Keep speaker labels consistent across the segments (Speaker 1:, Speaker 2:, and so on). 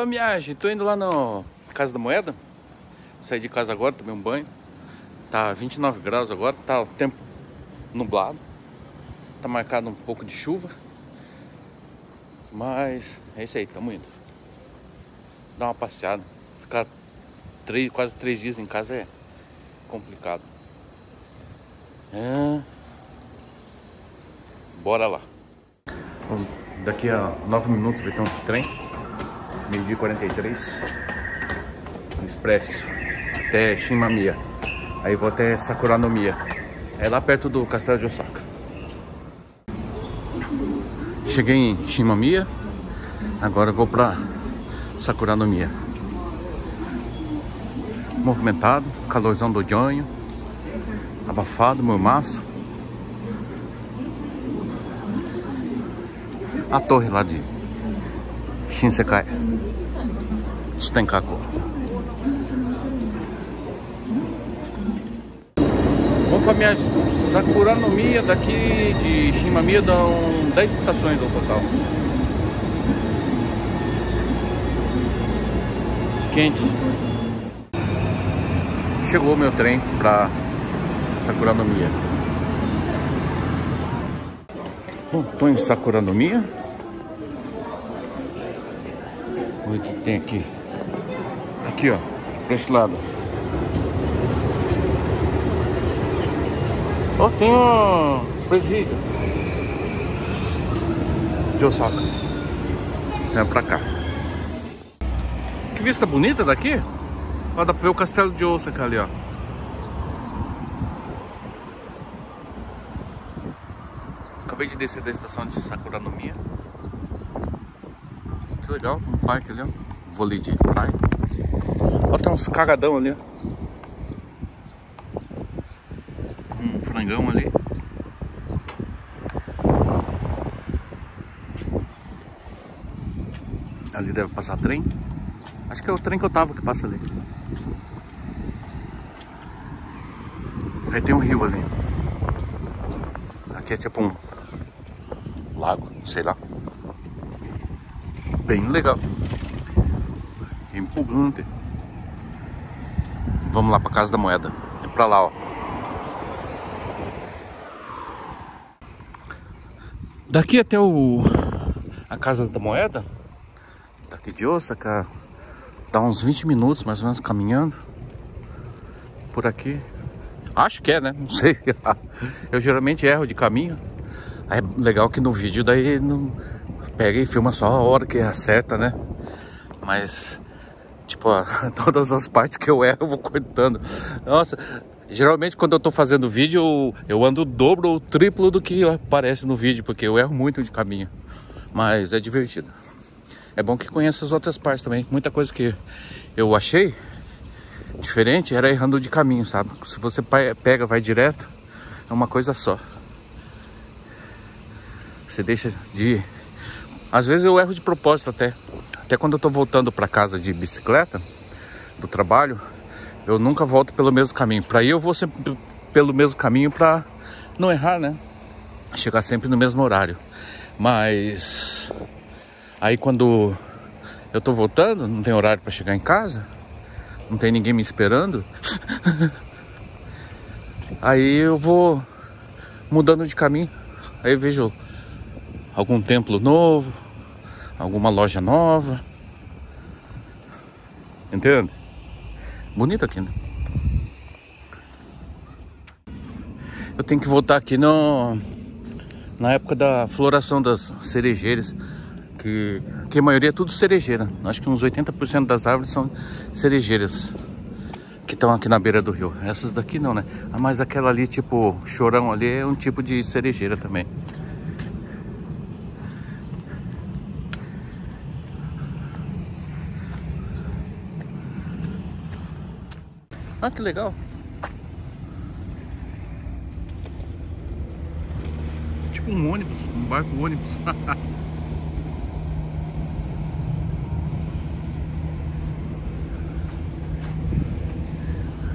Speaker 1: Famiagem, tô indo lá no Casa da Moeda. Saí de casa agora, tomei um banho. Tá 29 graus agora, tá o tempo nublado. Tá marcado um pouco de chuva. Mas é isso aí, tamo indo. Dar uma passeada. Ficar três, quase três dias em casa é complicado. É... Bora lá. Daqui a nove minutos vai ter um trem. Meio-dia 43. Expresso. Até Shimamiya. Aí vou até Sakuranomiya. É lá perto do castelo de Osaka. Cheguei em Shimamiya. Agora vou pra Sakuranomiya. Movimentado, calorzão do Jonho. Abafado, mormaço. A torre lá de Shinsekai. Sutenkaku. Vamos para minha Sakuranomiya daqui de Shimamiya dão 10 estações no total. Quente. Chegou meu trem para Sakuranomiya. Bom, tô em Sakuranomiya. Olha o que tem aqui. Aqui, ó. Pra esse lado. Ó, oh, tem um presídio. De Osaka. Tem pra cá. Que vista bonita daqui. Ó, dá pra ver o castelo de Osaka ali, ó. Acabei de descer da estação de Sakuranomiya. Que legal, um parque ali, ó. Vôlei de praia. Ó, tem uns cagadão ali, ó. Um frangão ali. Ali deve passar trem. Acho que é o trem que eu tava que passa ali. Aí tem um rio ali. Aqui é tipo um lago, sei lá. Bem legal. Empolgante. Vamos lá pra Casa da Moeda. É pra lá, ó. Daqui até o a Casa da Moeda, daqui de Osaka, dá uns 20 minutos mais ou menos caminhando por aqui. Acho que é, né? Não sei. Eu geralmente erro de caminho. É legal que no vídeo daí não pega e filma só a hora que acerta, né? Mas tipo, todas as partes que eu erro eu vou cortando. Nossa, geralmente quando eu tô fazendo vídeo eu, eu ando o dobro ou triplo do que aparece no vídeo, porque eu erro muito de caminho. Mas é divertido. É bom que conheça as outras partes também. Muita coisa que eu achei diferente era errando de caminho, sabe? Se você pega, vai direto, é uma coisa só. Você deixa de... Às vezes eu erro de propósito até. Até quando eu tô voltando para casa de bicicleta, do trabalho, eu nunca volto pelo mesmo caminho. Para ir eu vou sempre pelo mesmo caminho para não errar, né? Chegar sempre no mesmo horário. Mas aí quando eu tô voltando, não tem horário para chegar em casa, não tem ninguém me esperando. aí eu vou mudando de caminho. Aí eu vejo algum templo novo, alguma loja nova. Entende? Bonito aqui, né? Eu tenho que voltar aqui no na época da floração das cerejeiras, que, que a maioria é tudo cerejeira. Acho que uns 80% das árvores são cerejeiras que estão aqui na beira do rio. Essas daqui não, né? Mas aquela ali, tipo, chorão ali, é um tipo de cerejeira também. Ah, que legal. Tipo um ônibus, um barco ônibus.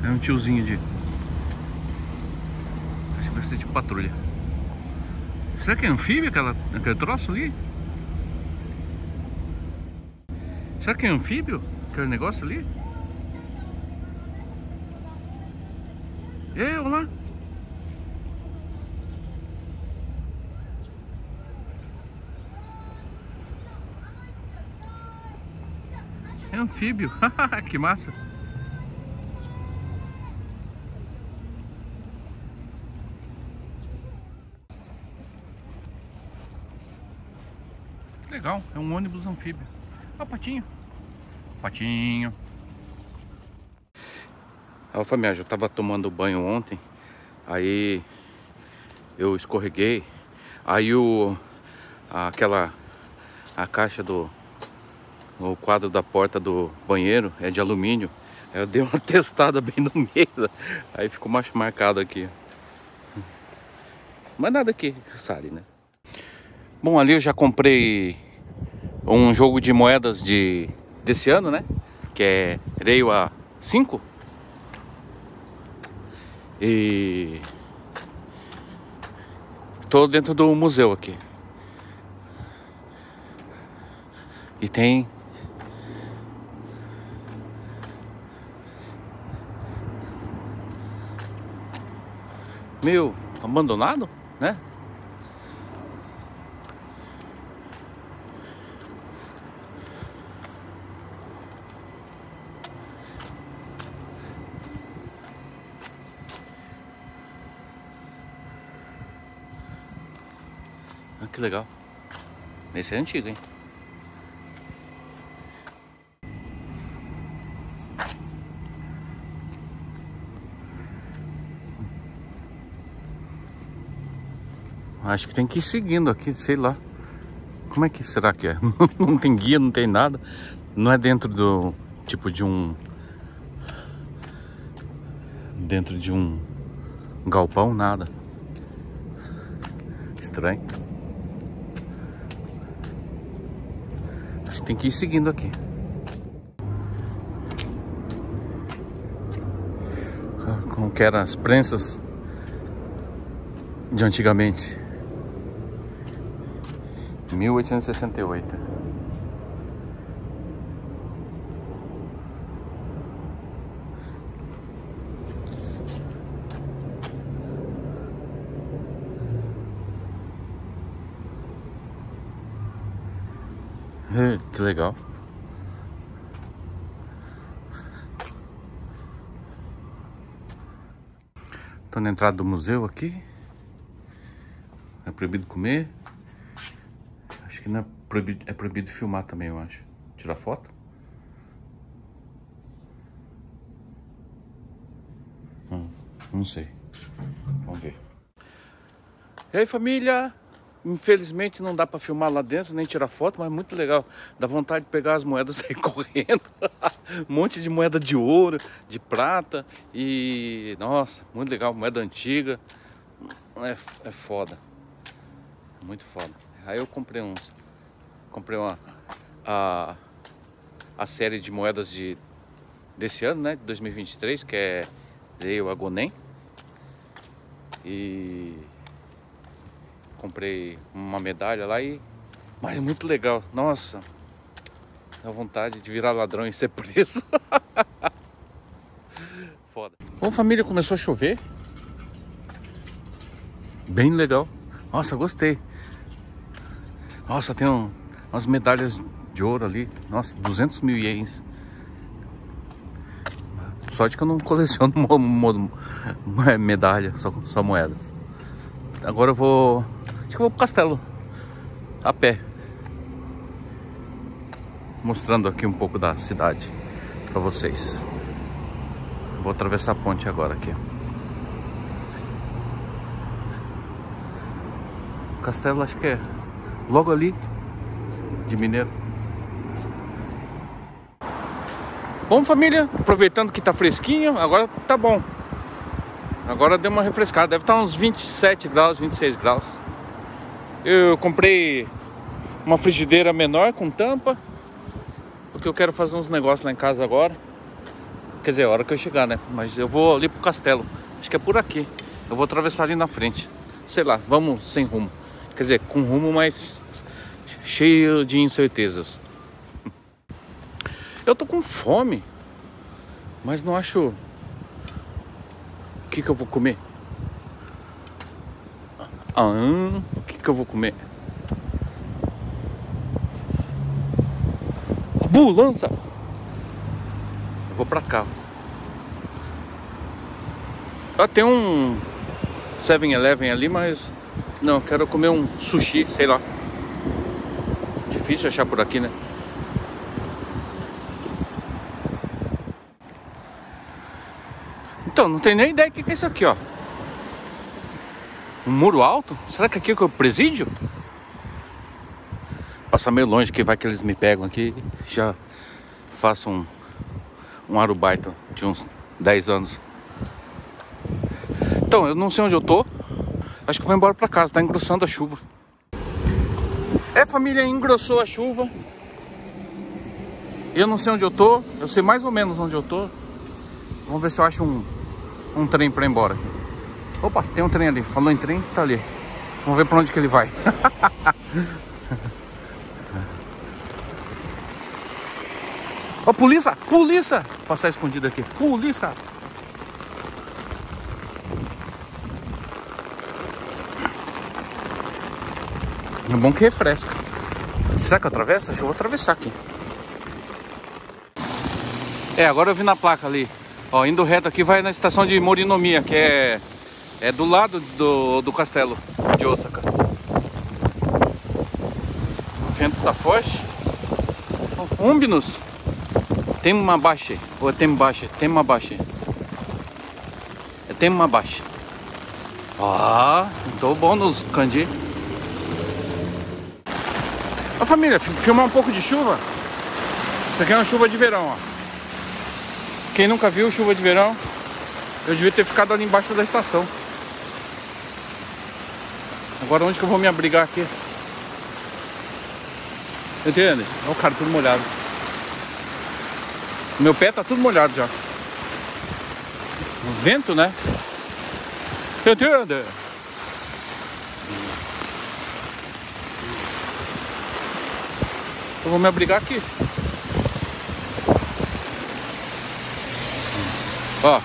Speaker 1: é um tiozinho de... Acho que deve ser tipo patrulha. Será que é anfíbio aquela, aquele troço ali? Será que é anfíbio? Aquele negócio ali? É, olha lá. É anfíbio. que massa. Legal, é um ônibus anfíbio. O patinho. Patinho. A família, eu tava tomando banho ontem. Aí eu escorreguei. Aí o aquela a caixa do o quadro da porta do banheiro é de alumínio. Eu dei uma testada bem no meio. Aí ficou mais marcado aqui. Mas nada que sale, né? Bom, ali eu já comprei um jogo de moedas de desse ano, né? Que é Reiwa 5. E tô dentro do museu aqui. E tem meio abandonado, né? Ah, que legal. Esse é antigo, hein? Acho que tem que ir seguindo aqui, sei lá. Como é que será que é? não tem guia, não tem nada. Não é dentro do tipo de um dentro de um galpão, nada. Estranho. Que tem que ir seguindo aqui. Ah, como que eram as prensas de antigamente. 1868. Que legal. Tô na entrada do museu aqui. É proibido comer que não é proibido, é proibido filmar também, eu acho. Tirar foto? Hum, não sei. Vamos ver. E família? Infelizmente não dá para filmar lá dentro, nem tirar foto, mas muito legal. Dá vontade de pegar as moedas sair correndo. um monte de moeda de ouro, de prata e... Nossa, muito legal. Moeda antiga. É, é foda. Muito foda. Aí eu comprei uns. Comprei uma. A, a série de moedas de, desse ano, né? De 2023, que é Leio Agonem. E comprei uma medalha lá e. Mas muito legal. Nossa. Dá vontade de virar ladrão e ser preso. Foda. Bom, família, começou a chover. Bem legal. Nossa, gostei. Nossa, tem um, umas medalhas de ouro ali. Nossa, 200 mil ienes. Sorte que eu não coleciono medalha, só, só moedas. Agora eu vou... Acho que vou pro castelo. A pé. Mostrando aqui um pouco da cidade para vocês. Vou atravessar a ponte agora aqui. O castelo acho que é logo ali de Mineiro. Bom família, aproveitando que tá fresquinho, agora tá bom. Agora deu uma refrescada, deve estar tá uns 27 graus, 26 graus. Eu comprei uma frigideira menor com tampa, porque eu quero fazer uns negócios lá em casa agora. Quer dizer, a hora que eu chegar, né? Mas eu vou ali pro castelo. Acho que é por aqui. Eu vou atravessar ali na frente. Sei lá, vamos sem rumo. Quer dizer, com rumo, mas cheio de incertezas. Eu tô com fome, mas não acho. O que, que eu vou comer? Ah, que, eu vou comer? Ambulância! Eu vou pra cá. Ah, tem um 7-Eleven ali, mas não, quero comer um sushi, sei lá. Difícil achar por aqui, né? Então, não tenho nem ideia do que é isso aqui, ó. Um muro alto? Será que aqui é o presídio? Passar meio longe, que vai que eles me pegam aqui. Já faço um, um arubaito de uns 10 anos. Então, eu não sei onde eu tô. Acho que vou embora pra casa, tá engrossando a chuva. É, família, engrossou a chuva. Eu não sei onde eu tô. Eu sei mais ou menos onde eu tô. Vamos ver se eu acho um, um trem pra ir embora. Opa, tem um trem ali. Falou em trem, tá ali. Vamos ver pra onde que ele vai. Ó, oh, polícia! Polícia! Passar escondido aqui. Polícia! É bom que refresca. Será que eu atravesso? Acho que eu vou atravessar aqui. É, agora eu vi na placa ali. Ó, indo reto aqui vai na estação de Morinomia, que é, é do lado do, do castelo de Osaka. O vento tá forte. Umbinus. Tem uma baixa. Ou tem baixa? Tem uma baixa. Tem uma baixa. Ah, tô bom nos kanji. Ó família, filmar um pouco de chuva. Isso aqui é uma chuva de verão, ó. Quem nunca viu chuva de verão, eu devia ter ficado ali embaixo da estação. Agora onde que eu vou me abrigar aqui? Entende? Olha o cara tudo molhado. Meu pé tá tudo molhado já. O vento, né? Entende? Eu vou me abrigar aqui. Ó,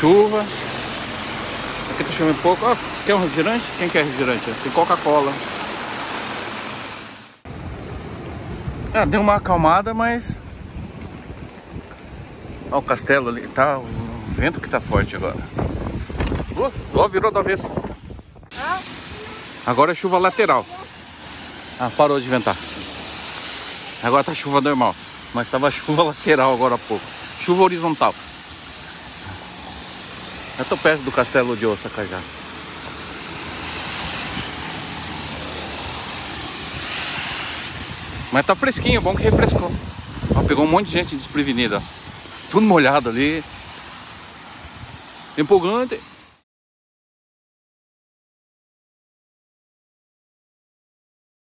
Speaker 1: chuva. Aqui tá chovendo pouco. Ó, quer um refrigerante? Quem quer refrigerante? Tem Coca-Cola. Ah, deu uma acalmada, mas... Ó o castelo ali, tá? O vento que tá forte agora. Ó, virou da vez. Agora é chuva lateral. Ah, parou de ventar. Agora tá chuva normal. Mas tava chuva lateral agora há pouco. Chuva horizontal. Eu tô perto do castelo de Osaka já. Mas tá fresquinho, bom que refrescou. Ó, pegou um monte de gente desprevenida. Tudo molhado ali. Empolgante.